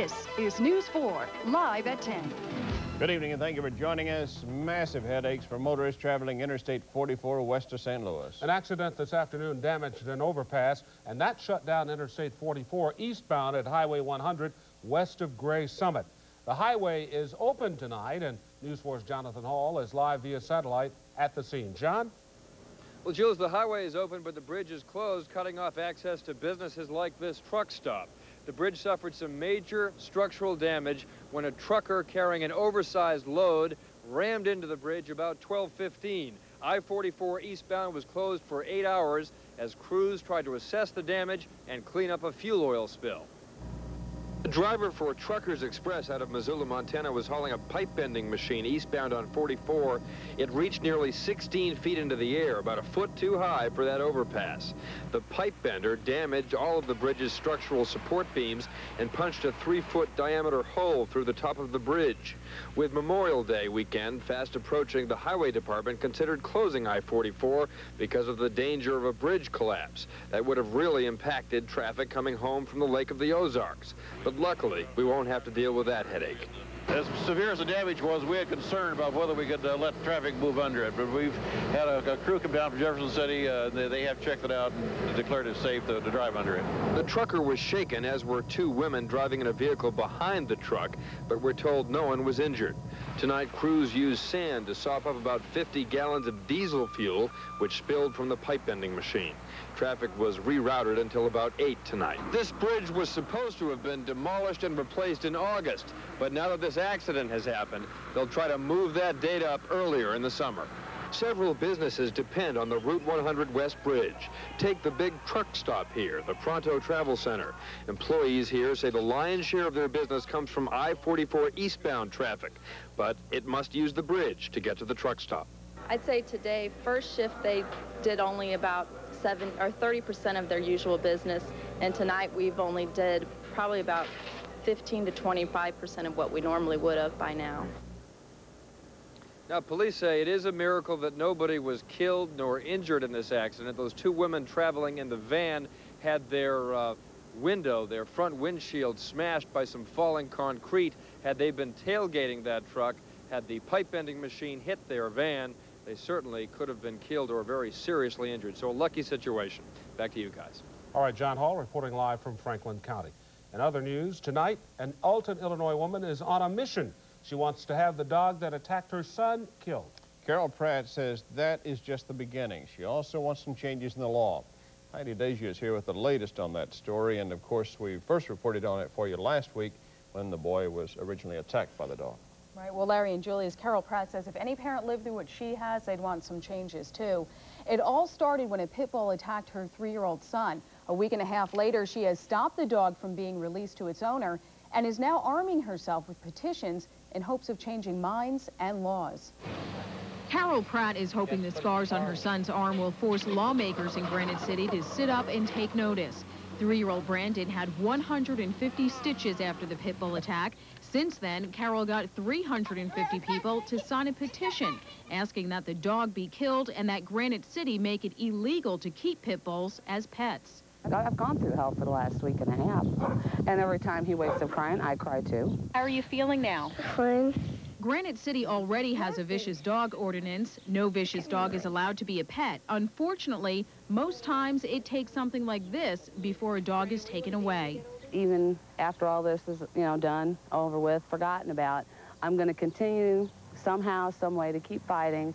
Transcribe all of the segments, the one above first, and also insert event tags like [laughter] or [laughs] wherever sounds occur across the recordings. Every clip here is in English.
This is News 4, live at 10. Good evening and thank you for joining us. Massive headaches for motorists traveling Interstate 44 west of St. Louis. An accident this afternoon damaged an overpass, and that shut down Interstate 44 eastbound at Highway 100 west of Gray Summit. The highway is open tonight, and News 4's Jonathan Hall is live via satellite at the scene. John? Well, Jules, the highway is open, but the bridge is closed, cutting off access to businesses like this truck stop. The bridge suffered some major structural damage when a trucker carrying an oversized load rammed into the bridge about 1215. I-44 eastbound was closed for eight hours as crews tried to assess the damage and clean up a fuel oil spill. The driver for Truckers Express out of Missoula, Montana was hauling a pipe bending machine eastbound on 44. It reached nearly 16 feet into the air, about a foot too high for that overpass. The pipe bender damaged all of the bridge's structural support beams and punched a three-foot diameter hole through the top of the bridge. With Memorial Day weekend fast approaching, the Highway Department considered closing I-44 because of the danger of a bridge collapse. That would have really impacted traffic coming home from the Lake of the Ozarks. But but luckily, we won't have to deal with that headache. As severe as the damage was, we had concern about whether we could uh, let traffic move under it. But we've had a, a crew come down from Jefferson City. Uh, they, they, have checked it out and declared it safe to, to drive under it. The trucker was shaken, as were two women driving in a vehicle behind the truck, but we're told no one was injured. Tonight, crews used sand to sop up about 50 gallons of diesel fuel, which spilled from the pipe bending machine. Traffic was rerouted until about 8 tonight. This bridge was supposed to have been demolished and replaced in August, but now that this accident has happened, they'll try to move that date up earlier in the summer. Several businesses depend on the Route 100 West Bridge. Take the big truck stop here, the Pronto Travel Center. Employees here say the lion's share of their business comes from I-44 eastbound traffic, but it must use the bridge to get to the truck stop. I'd say today, first shift, they did only about seven or 30% of their usual business, and tonight we've only did probably about 15 to 25% of what we normally would have by now. Now, police say it is a miracle that nobody was killed nor injured in this accident. Those two women traveling in the van had their uh, window, their front windshield smashed by some falling concrete. Had they been tailgating that truck, had the pipe bending machine hit their van, they certainly could have been killed or very seriously injured. So a lucky situation. Back to you guys. All right, John Hall reporting live from Franklin County. In other news, tonight, an Alton, Illinois woman is on a mission. She wants to have the dog that attacked her son killed. Carol Pratt says that is just the beginning. She also wants some changes in the law. Heidi Deja is here with the latest on that story, and of course, we first reported on it for you last week when the boy was originally attacked by the dog. Right. Well, Larry and Julius Carol Pratt says if any parent lived through what she has, they'd want some changes, too. It all started when a pit bull attacked her three-year-old son. A week and a half later, she has stopped the dog from being released to its owner and is now arming herself with petitions in hopes of changing minds and laws. Carol Pratt is hoping the scars on her son's arm will force lawmakers in Granite City to sit up and take notice. Three-year-old Brandon had 150 stitches after the pit bull attack. Since then, Carol got 350 people to sign a petition asking that the dog be killed and that Granite City make it illegal to keep pit bulls as pets. I've gone through hell for the last week and a half. And every time he wakes up crying, I cry too. How are you feeling now? Fine. Granite City already has a vicious dog ordinance. No vicious dog is allowed to be a pet. Unfortunately, most times it takes something like this before a dog is taken away. Even after all this is, you know, done, over with, forgotten about, I'm going to continue somehow, some way to keep fighting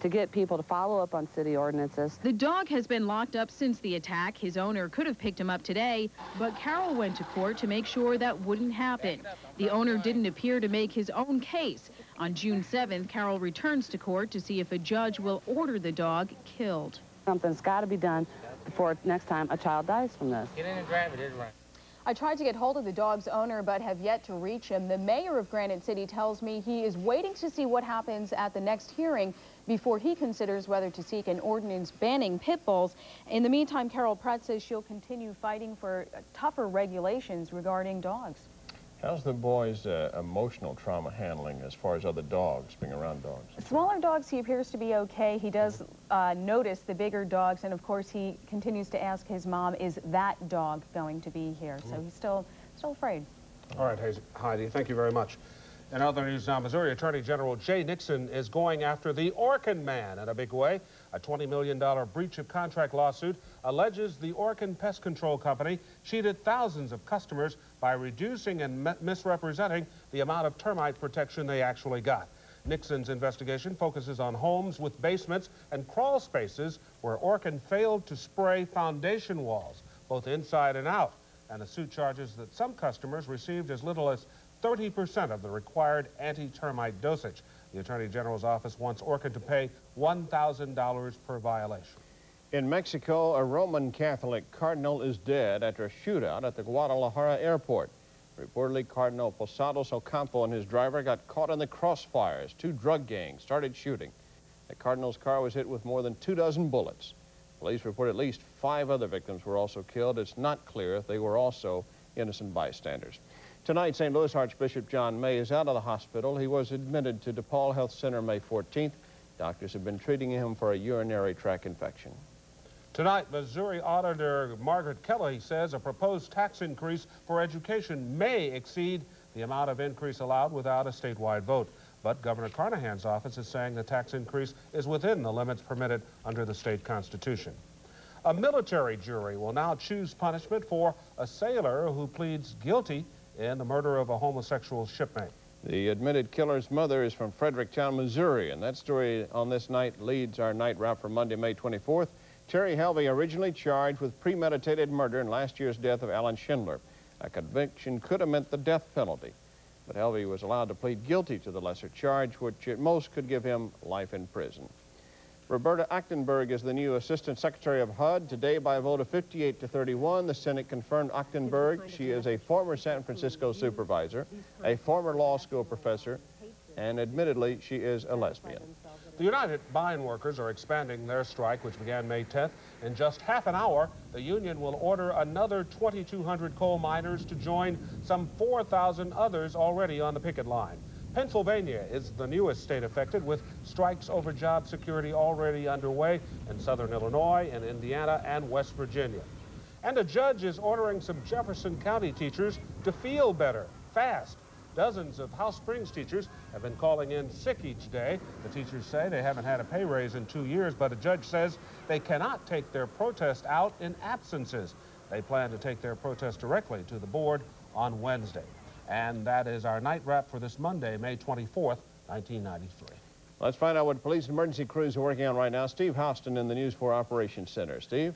to get people to follow up on city ordinances. The dog has been locked up since the attack. His owner could have picked him up today, but Carol went to court to make sure that wouldn't happen. The owner didn't appear to make his own case. On June 7th, Carol returns to court to see if a judge will order the dog killed. Something's got to be done before next time a child dies from this. Get in and drive it, right. I tried to get hold of the dog's owner, but have yet to reach him. The mayor of Granite City tells me he is waiting to see what happens at the next hearing before he considers whether to seek an ordinance banning pit bulls. In the meantime, Carol Pratt says she'll continue fighting for tougher regulations regarding dogs. How's the boy's uh, emotional trauma handling as far as other dogs, being around dogs? Smaller dogs, he appears to be okay. He does uh, notice the bigger dogs, and of course, he continues to ask his mom, is that dog going to be here? So he's still, still afraid. All right, Heidi, thank you very much. In other news now, Missouri Attorney General Jay Nixon is going after the Orkin Man in a big way. A $20 million breach of contract lawsuit alleges the Orkin Pest Control Company cheated thousands of customers by reducing and misrepresenting the amount of termite protection they actually got. Nixon's investigation focuses on homes with basements and crawl spaces where Orkin failed to spray foundation walls, both inside and out. And the suit charges that some customers received as little as 30% of the required anti-termite dosage. The Attorney General's office wants Orkin to pay $1,000 per violation. In Mexico, a Roman Catholic cardinal is dead after a shootout at the Guadalajara airport. Reportedly, Cardinal Posadas Ocampo and his driver got caught in the crossfires. Two drug gangs started shooting. The cardinal's car was hit with more than two dozen bullets. Police report at least five other victims were also killed. It's not clear if they were also innocent bystanders. Tonight, St. Louis Archbishop John May is out of the hospital. He was admitted to DePaul Health Center May 14th. Doctors have been treating him for a urinary tract infection. Tonight, Missouri Auditor Margaret Kelly says a proposed tax increase for education may exceed the amount of increase allowed without a statewide vote. But Governor Carnahan's office is saying the tax increase is within the limits permitted under the state constitution. A military jury will now choose punishment for a sailor who pleads guilty in the murder of a homosexual shipmate. The admitted killer's mother is from Fredericktown, Missouri, and that story on this night leads our night route for Monday, May 24th. Terry Helvey originally charged with premeditated murder in last year's death of Allen Schindler. A conviction could have meant the death penalty, but Helvey was allowed to plead guilty to the lesser charge, which at most could give him life in prison. Roberta Achtenberg is the new Assistant Secretary of HUD. Today, by a vote of 58 to 31, the Senate confirmed Achtenberg. She is a former San Francisco supervisor, a former law school professor, and admittedly, she is a lesbian. The United Mine Workers are expanding their strike, which began May 10th. In just half an hour, the union will order another 2,200 coal miners to join some 4,000 others already on the picket line. Pennsylvania is the newest state affected, with strikes over job security already underway in southern Illinois and Indiana and West Virginia. And a judge is ordering some Jefferson County teachers to feel better, fast. Dozens of House Springs teachers have been calling in sick each day. The teachers say they haven't had a pay raise in two years, but a judge says they cannot take their protest out in absences. They plan to take their protest directly to the board on Wednesday. And that is our night wrap for this Monday, May 24th, 1993. Let's find out what police emergency crews are working on right now. Steve Houston in the News 4 Operations Center. Steve?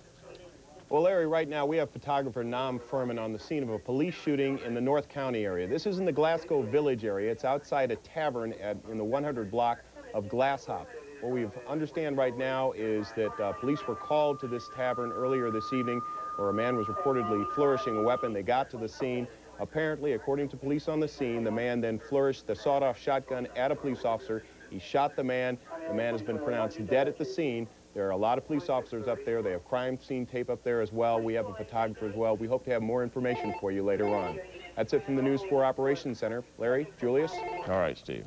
Well, Larry, right now we have photographer Nam Furman on the scene of a police shooting in the North County area. This is in the Glasgow Village area. It's outside a tavern at, in the 100 block of Glasshop. What we understand right now is that uh, police were called to this tavern earlier this evening where a man was reportedly flourishing a weapon. They got to the scene. Apparently, according to police on the scene, the man then flourished the sawed-off shotgun at a police officer. He shot the man. The man has been pronounced dead at the scene. There are a lot of police officers up there. They have crime scene tape up there as well. We have a photographer as well. We hope to have more information for you later on. That's it from the News 4 Operations Center. Larry, Julius? All right, Steve.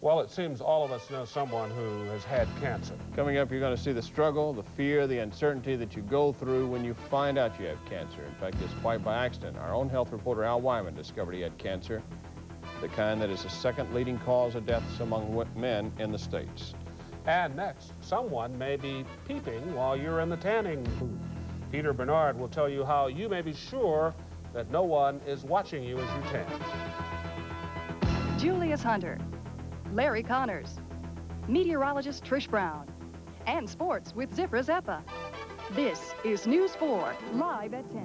Well, it seems all of us know someone who has had cancer. Coming up, you're going to see the struggle, the fear, the uncertainty that you go through when you find out you have cancer. In fact, it's quite by accident. Our own health reporter, Al Wiman, discovered he had cancer, the kind that is the second leading cause of deaths among men in the States. And next, someone may be peeping while you're in the tanning booth. Peter Bernard will tell you how you may be sure that no one is watching you as you tan. Julius Hunter, Larry Conners, meteorologist Trish Brown, and sports with Zip Rzeppa. This is News 4, live at 10.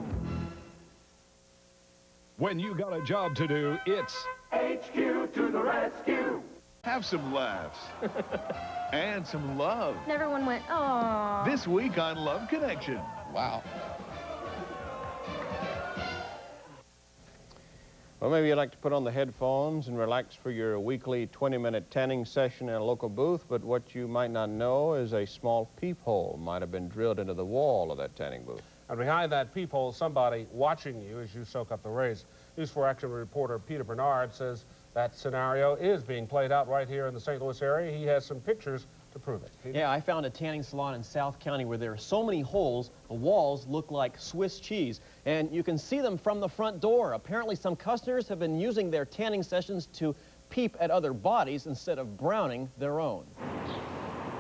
When you got a job to do, it's HQ to the rescue. Have some laughs. [laughs] and some love. And everyone went, oh. This week on Love Connection. Wow. Well, maybe you'd like to put on the headphones and relax for your weekly 20-minute tanning session in a local booth, but what you might not know is a small peephole might have been drilled into the wall of that tanning booth. And behind that peephole, somebody watching you as you soak up the rays. News 4 Action reporter Peter Bernard says that scenario is being played out right here in the St. Louis area. He has some pictures to prove it. Peter? Yeah, I found a tanning salon in South County where there are so many holes, the walls look like Swiss cheese. And you can see them from the front door. Apparently, some customers have been using their tanning sessions to peep at other bodies instead of browning their own.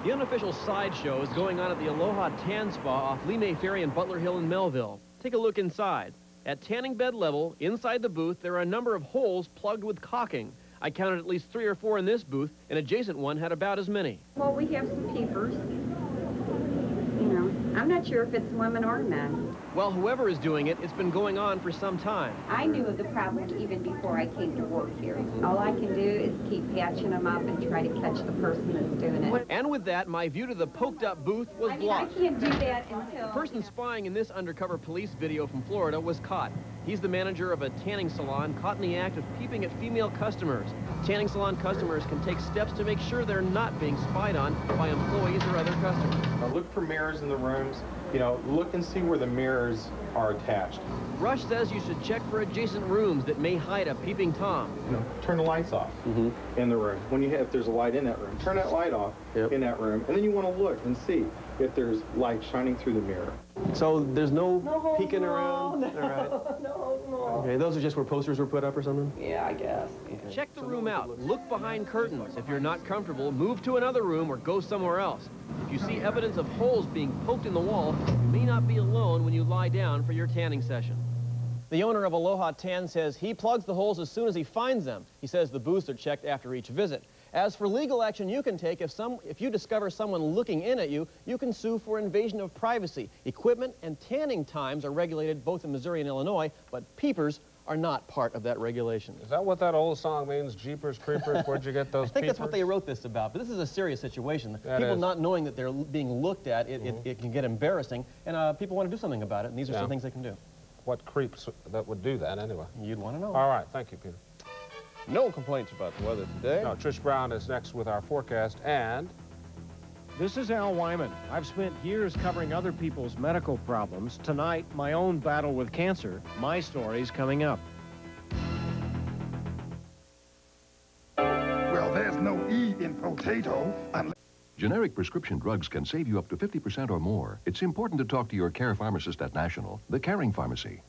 The unofficial sideshow is going on at the Aloha Tan Spa off Lemay Ferry and Butler Hill in Mehlville. Take a look inside. At tanning bed level, inside the booth, there are a number of holes plugged with caulking. I counted at least three or four in this booth. An adjacent one had about as many. Well, we have some peepers. You know, I'm not sure if it's women or men. Well, whoever is doing it, it's been going on for some time. I knew of the problem even before I came to work here. All I can do is keep patching them up and try to catch the person that's doing it. And with that, my view to the poked-up booth was I mean, blocked. I can't do that until... The person spying in this undercover police video from Florida was caught. He's the manager of a tanning salon caught in the act of peeping at female customers. Tanning salon customers can take steps to make sure they're not being spied on by employees or other customers. Look for mirrors in the rooms. You know, look and see where the mirrors are attached. Rush says you should check for adjacent rooms that may hide a peeping Tom. You know, turn the lights off mm-hmm. in the room. When you have, if there's a light in that room, turn that light off in that room, and then you want to look and see if there's light shining through the mirror. So there's no, No, peeking no, around? No, All right. [laughs] no, no. Okay, those are just where posters were put up or something? Yeah, I guess. Check the room out. Look behind curtains. If you're not comfortable, move to another room or go somewhere else. If you see evidence of holes being poked in the wall, you may not be alone when you lie down for your tanning session. The owner of Aloha Tan says he plugs the holes as soon as he finds them. He says the booths are checked after each visit. As for legal action you can take, if, some, if you discover someone looking in at you, you can sue for invasion of privacy. Equipment and tanning times are regulated both in Missouri and Illinois, but peepers are not part of that regulation. Is that what that old song means? Jeepers Creepers? Where'd you get [laughs] those I think that's what they wrote this about, but this is a serious situation. That people is. not knowing that they're being looked at, it, Mhm. it, it can get embarrassing, and uh, people want to do something about it, and these are Yeah. some things they can do. What creeps that would do that anyway? You'd want to know. All right, thank you, Peter. No complaints about the weather today. No, Trish Brown is next with our forecast, and This is Al Wiman. I've spent years covering other people's medical problems. Tonight, my own battle with cancer. My story's coming up. Well, there's no E in potato unless... Generic prescription drugs can save you up to 50% or more. It's important to talk to your care pharmacist at National, the caring pharmacy.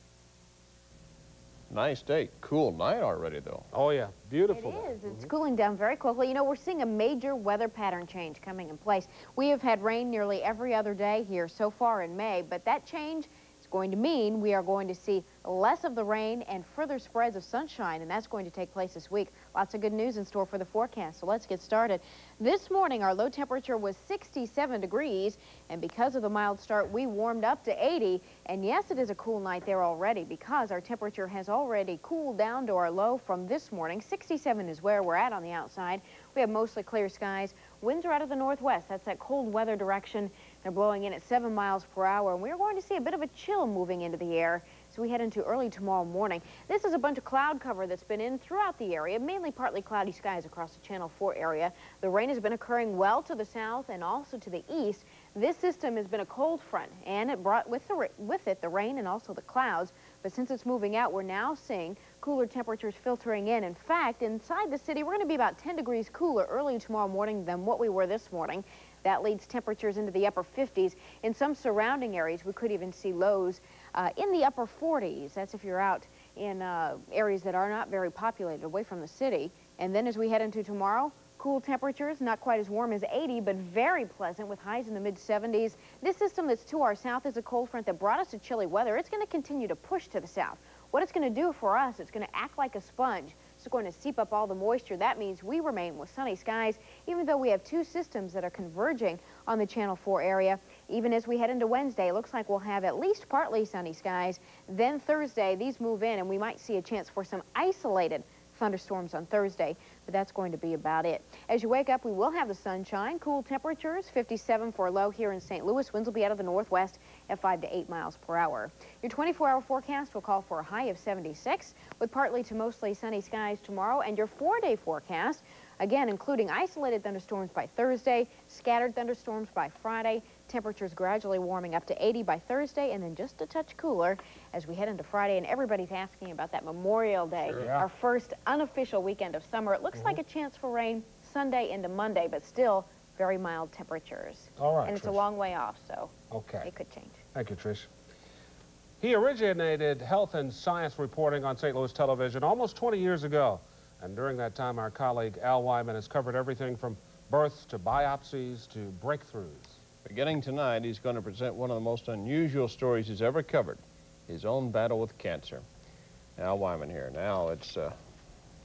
Nice day. Cool night already, though. Oh, yeah. Beautiful. It is. It's mm-hmm. cooling down very quickly. You know, we're seeing a major weather pattern change coming in place. We have had rain nearly every other day here so far in May, but that change is going to mean we are going to see less of the rain and further spreads of sunshine, and that's going to take place this week. Lots of good news in store for the forecast, so let's get started. This morning, our low temperature was 67 degrees, and because of the mild start, we warmed up to 80. And yes, it is a cool night there already because our temperature has already cooled down to our low from this morning. 67 is where we're at on the outside. We have mostly clear skies. Winds are out of the northwest. That's that cold weather direction. They're blowing in at 7 miles per hour, and we're going to see a bit of a chill moving into the air we head into early tomorrow morning. This is a bunch of cloud cover that's been in throughout the area, mainly partly cloudy skies across the Channel 4 area. The rain has been occurring well to the south and also to the east. This system has been a cold front, and it brought with, the, with it the rain and also the clouds. But since it's moving out, we're now seeing cooler temperatures filtering in. In fact, inside the city, we're going to be about 10 degrees cooler early tomorrow morning than what we were this morning. That leads temperatures into the upper 50s. In some surrounding areas, we could even see lows uh, in the upper 40s. That's if you're out in uh, areas that are not very populated, away from the city. And then as we head into tomorrow, cool temperatures, not quite as warm as 80, but very pleasant with highs in the mid-70s. This system that's to our south is a cold front that brought us to chilly weather. It's going to continue to push to the south. What it's going to do for us, it's going to act like a sponge. It's going to seep up all the moisture. That means we remain with sunny skies, even though we have two systems that are converging on the Channel 4 area. Even as we head into Wednesday, it looks like we'll have at least partly sunny skies. Then Thursday, these move in, and we might see a chance for some isolated thunderstorms on Thursday, but that's going to be about it. As you wake up, we will have the sunshine, cool temperatures, 57 for low here in St. Louis. Winds will be out of the northwest at 5 to 8 miles per hour. Your 24-hour forecast will call for a high of 76 with partly to mostly sunny skies tomorrow, and your four-day forecast, again, including isolated thunderstorms by Thursday, scattered thunderstorms by Friday, temperatures gradually warming up to 80 by Thursday, and then just a touch cooler as we head into Friday. And everybody's asking about that Memorial Day, Sure. Yeah. our first unofficial weekend of summer. It looks like a mm-hmm. chance for rain Sunday into Monday, but still very mild temperatures. All right, And it's a long way off, so Okay. it could change. Thank you, Trish. He originated health and science reporting on St. Louis television almost 20 years ago. And during that time, our colleague Al Wiman has covered everything from births to biopsies to breakthroughs. Beginning tonight, he's going to present one of the most unusual stories he's ever covered, his own battle with cancer. Al Wiman here. Now, it's uh,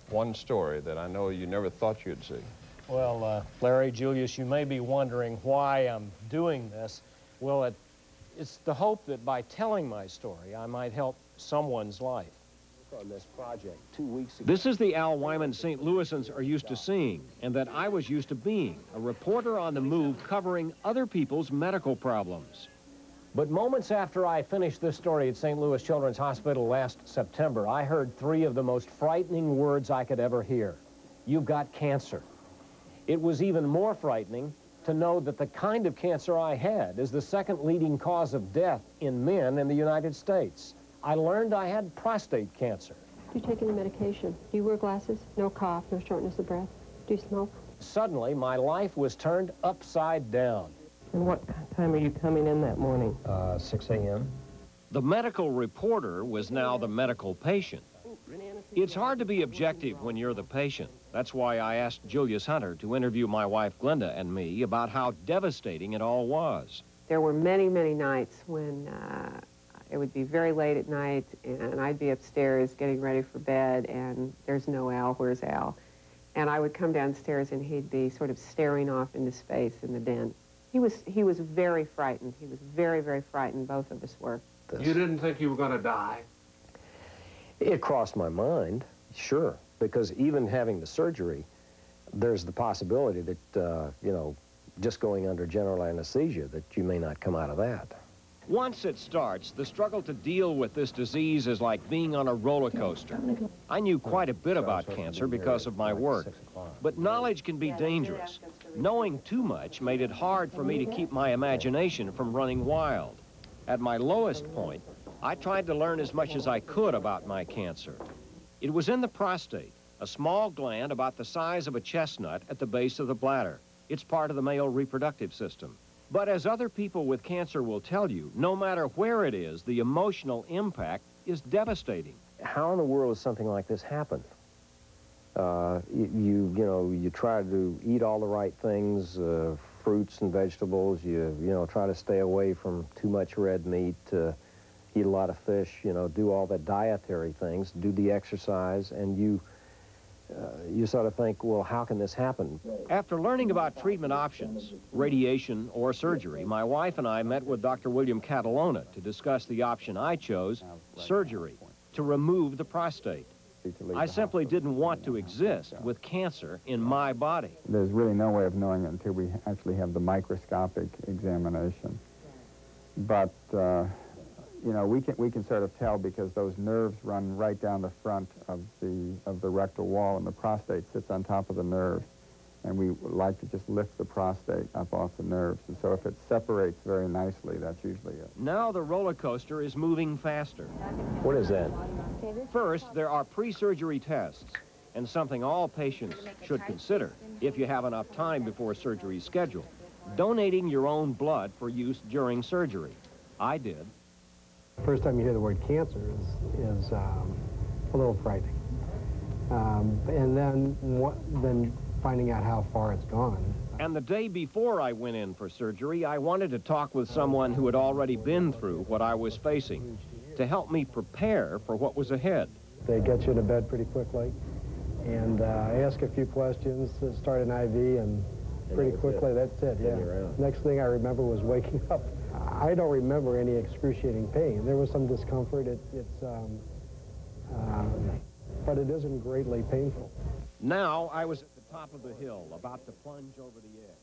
one story that I know you never thought you'd see. Well, uh, Larry, Julius, you may be wondering why I'm doing this. Well, it, it's the hope that by telling my story, I might help someone's life. On this project two weeks ago. This is the Al Wiman St. Louisans are used to seeing, and that I was used to being, a reporter on the move covering other people's medical problems. But moments after I finished this story at St. Louis Children's Hospital last September, I heard three of the most frightening words I could ever hear. You've got cancer. It was even more frightening to know that the kind of cancer I had is the second leading cause of death in men in the United States. I learned I had prostate cancer. Do you take any medication? Do you wear glasses? No cough, no shortness of breath? Do you smoke? Suddenly, my life was turned upside down. And what time are you coming in that morning? Uh, 6 a.m. The medical reporter was now the medical patient. It's hard to be objective when you're the patient. That's why I asked Julius Hunter to interview my wife Glenda and me about how devastating it all was. There were many, many nights when uh, it would be very late at night and I'd be upstairs getting ready for bed and there's no Al, where's Al? And I would come downstairs and he'd be sort of staring off into space in the den. He was, he was very frightened. He was very, very frightened, both of us were. You didn't think you were going to die? It crossed my mind, sure, because even having the surgery, there's the possibility that, uh, you know, just going under general anesthesia, that you may not come out of that. Once it starts, the struggle to deal with this disease is like being on a roller coaster. I knew quite a bit about cancer because of my work, but knowledge can be dangerous. Knowing too much made it hard for me to keep my imagination from running wild. At my lowest point, I tried to learn as much as I could about my cancer. It was in the prostate, a small gland about the size of a chestnut at the base of the bladder. It's part of the male reproductive system. But as other people with cancer will tell you, no matter where it is, the emotional impact is devastating. How in the world does something like this happen? Uh, you, you, know, you try to eat all the right things, uh, fruits and vegetables. You, you know, try to stay away from too much red meat, uh, eat a lot of fish, you know, do all the dietary things, do the exercise, and you, uh, you sort of think, well, how can this happen? After learning about treatment options, radiation or surgery, my wife and I met with Dr. William Catalona to discuss the option I chose, surgery, to remove the prostate. I simply didn't want to exist with cancer in my body. There's really no way of knowing it until we actually have the microscopic examination. But, uh, you know, we can, we can sort of tell because those nerves run right down the front of the, of the rectal wall and the prostate sits on top of the nerve. And we like to just lift the prostate up off the nerves. And so if it separates very nicely, that's usually it. Now the roller coaster is moving faster. What is that? First, there are pre-surgery tests, and something all patients should consider if you have enough time before surgery is scheduled. Donating your own blood for use during surgery. I did. First time you hear the word cancer is, is um, a little frightening. Um, and then, what, then finding out how far it's gone. And the day before I went in for surgery, I wanted to talk with someone who had already been through what I was facing to help me prepare for what was ahead. They get you into bed pretty quickly and uh, ask a few questions, uh, start an IV, and pretty that's quickly it. that's it, yeah. Next thing I remember was waking [laughs] up. I don't remember any excruciating pain. There was some discomfort. It, it's, um, um, but it isn't greatly painful. Now I was at the top of the hill, about to plunge over the edge.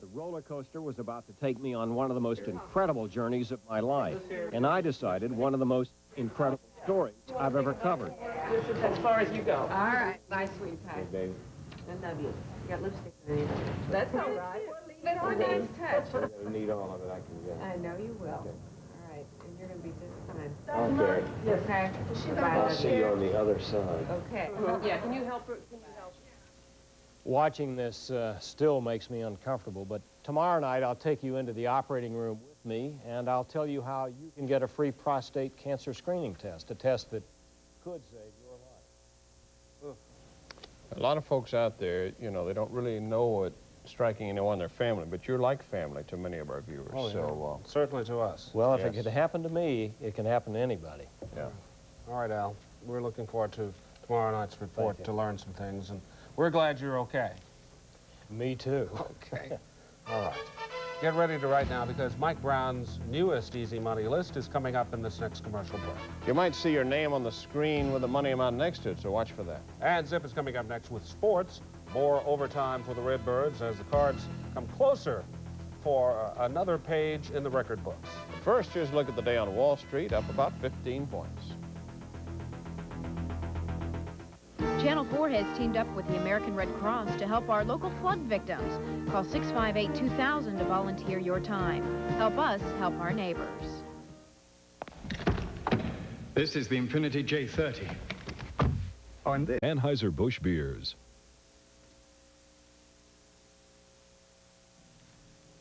The roller coaster was about to take me on one of the most incredible journeys of my life, and I decided one of the most incredible stories I've ever covered. This is As far as you go. All right. Bye, sweetie pie. baby. I love you. You got lipstick on you. That's all right. That's a nice touch. I need all of it I can get. I know you will. All right, and you're going to be just fine. Okay. Okay? I'll see you on the other side. Okay. Yeah, can you help her? Can you help? Watching this uh, still makes me uncomfortable, but tomorrow night I'll take you into the operating room with me and I'll tell you how you can get a free prostate cancer screening test, a test that could save your life. A lot of folks out there, you know, they don't really know what striking anyone in their family, but you're like family to many of our viewers. Oh, yeah. So, uh, Certainly to us. Well, if Yes. it could happen to me, it can happen to anybody. Yeah. All right, Al. We're looking forward to tomorrow night's report to learn some things, and we're glad you're okay. Me too. Okay. [laughs] All right. Get ready to write now because Mike Brown's newest Easy Money list is coming up in this next commercial break. you might see your name on the screen with the money amount next to it, so watch for that. And Zip is coming up next with sports. More overtime for the Redbirds as the Cards come closer for uh, another page in the record books. First, here's a look at the day on Wall Street, up about 15 points. Channel 4 has teamed up with the American Red Cross to help our local flood victims. Call 658-2000 to volunteer your time. Help us help our neighbors. This is the Infiniti J30. Oh, and this. Anheuser-Busch beers.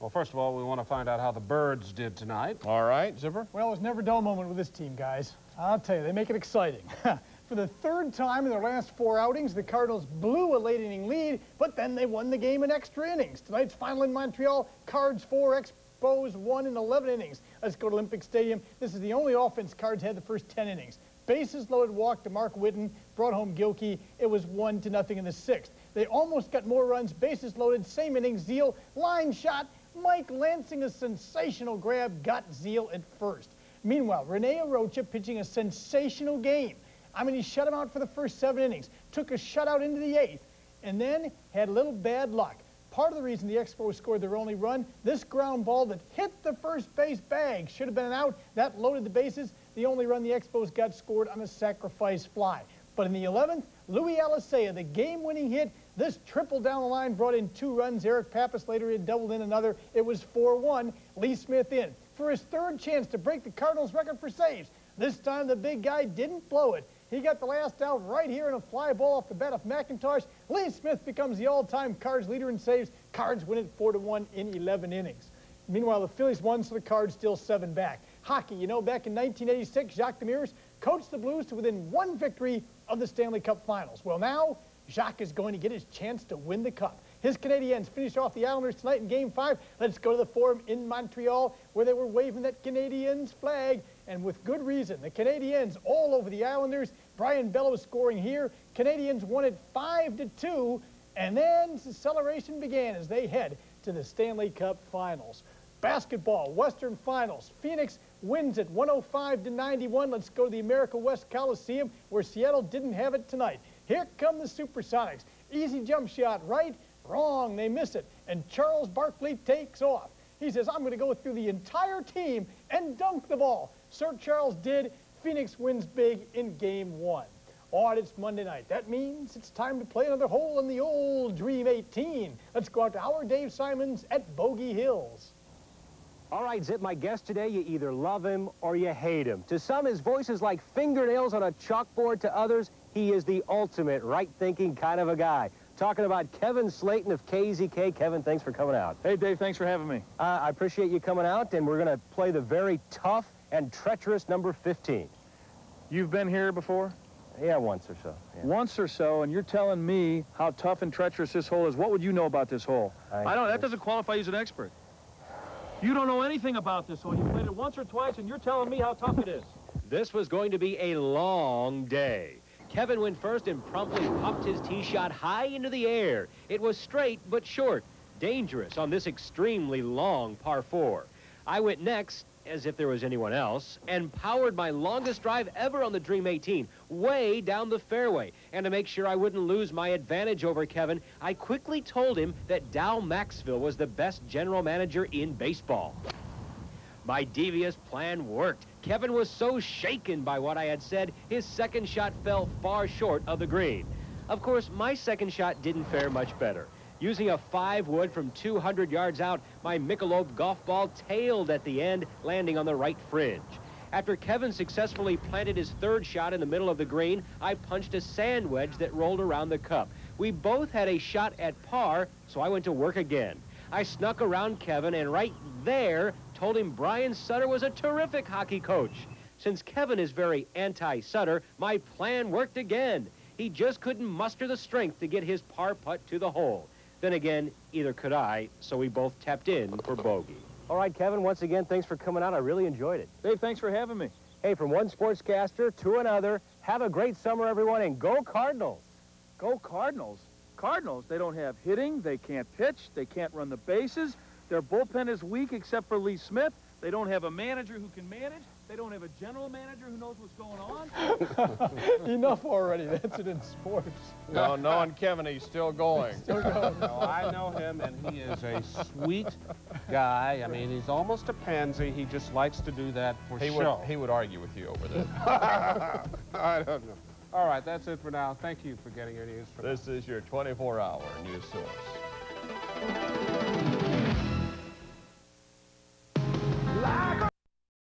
Well, first of all, we want to find out how the Birds did tonight. All right, Zipper. Well, it's never a dull moment with this team, guys. I'll tell you, they make it exciting. [laughs] For the third time in their last four outings, the Cardinals blew a late inning lead, but then they won the game in extra innings. Tonight's final in Montreal, Cards 4, Expos 1 in 11 innings. Let's go to Olympic Stadium. This is the only offense Cards had the first 10 innings. Bases loaded walk to Mark Whiten, brought home Gilkey. It was 1 to nothing in the sixth. They almost got more runs, bases loaded, same inning, Zeile, line shot. Mike Lansing, a sensational grab, got Zeile at first. Meanwhile, Rene Arocha pitching a sensational game. I mean, he shut him out for the first seven innings, took a shutout into the eighth, and then had a little bad luck. Part of the reason the Expos scored their only run, this ground ball that hit the first base bag should have been an out. That loaded the bases. The only run the Expos got scored on a sacrifice fly. But in the 11th, Luis Alicea, the game-winning hit, this triple down the line brought in two runs. Erik Pappas later had doubled in another. It was 4-1. Lee Smith in for his third chance to break the Cardinals record for saves. This time the big guy didn't blow it. He got the last out right here in a fly ball off the bat of McIntosh. Lee Smith becomes the all-time Cards leader in saves. Cards win it 4-1 in 11 innings. Meanwhile, the Phillies won, so the Cards still seven back. Hockey, you know, back in 1986, Jacques Demers coached the Blues to within one victory of the Stanley Cup Finals. Well, now Jacques is going to get his chance to win the Cup. His Canadiens finish off the Islanders tonight in Game 5. Let's go to the Forum in Montreal where they were waving that Canadiens flag, and with good reason. The Canadiens all over the Islanders. Brian Bellows scoring here. Canadiens won it 5 to 2, and then the celebration began as they head to the Stanley Cup Finals. Basketball, Western Finals. Phoenix wins it 105 to 91. Let's go to the America West Coliseum where Seattle didn't have it tonight. Here come the Supersonics. Easy jump shot, right? Wrong, they miss it. And Charles Barkley takes off. He says, I'm going to go through the entire team and dunk the ball. Sir Charles did. Phoenix wins big in game one. Oh, it's Monday night. That means it's time to play another hole in the old Dream 18. Let's go out to our Dave Simons at Bogey Hills. All right, Zip, my guest today, you either love him or you hate him. To some, his voice is like fingernails on a chalkboard. To others, he is the ultimate right-thinking kind of a guy. Talking about Kevin Slaten of KZK. Kevin, thanks for coming out. Hey, Dave, thanks for having me. Uh, I appreciate you coming out, and we're going to play the very tough and treacherous number 15. You've been here before? Yeah, once or so. Yeah. Once or so, and you're telling me how tough and treacherous this hole is. What would you know about this hole? I, I don't. That doesn't qualify you as an expert. You don't know anything about this hole. You played it once or twice, and you're telling me how tough it is. This was going to be a long day. Kevin went first and promptly popped his tee shot high into the air. It was straight but short, dangerous on this extremely long par four. I went next, as if there was anyone else, and powered my longest drive ever on the Dream 18, way down the fairway. And to make sure I wouldn't lose my advantage over Kevin, I quickly told him that Dal Maxvill was the best general manager in baseball. My devious plan worked. Kevin was so shaken by what I had said, his second shot fell far short of the green. Of course, my second shot didn't fare much better. Using a five wood from 200 yards out, my Michelob golf ball tailed at the end, landing on the right fringe. After Kevin successfully planted his third shot in the middle of the green, I punched a sand wedge that rolled around the cup. We both had a shot at par, so I went to work again. I snuck around Kevin and right there told him Brian Sutter was a terrific hockey coach. Since Kevin is very anti-Sutter, my plan worked again. He just couldn't muster the strength to get his par putt to the hole. Then again, either could I, so we both tapped in for bogey. All right, Kevin, once again, thanks for coming out. I really enjoyed it. Dave, thanks for having me. Hey, from one sportscaster to another, have a great summer, everyone, and go Cardinals. Go Cardinals. Cardinals, they don't have hitting, they can't pitch, they can't run the bases. Their bullpen is weak except for Lee Smith. They don't have a manager who can manage. They don't have a general manager who knows what's going on. [laughs] Enough already. That's it in sports. No, knowing Kevin, he's still going. Still going. No, I know him, and he is a sweet guy. I mean, he's almost a pansy. He just likes to do that for He show. would, he would argue with you over this. [laughs] I don't know. All right, that's it for now. Thank you for getting your news from This is your 24-hour news source.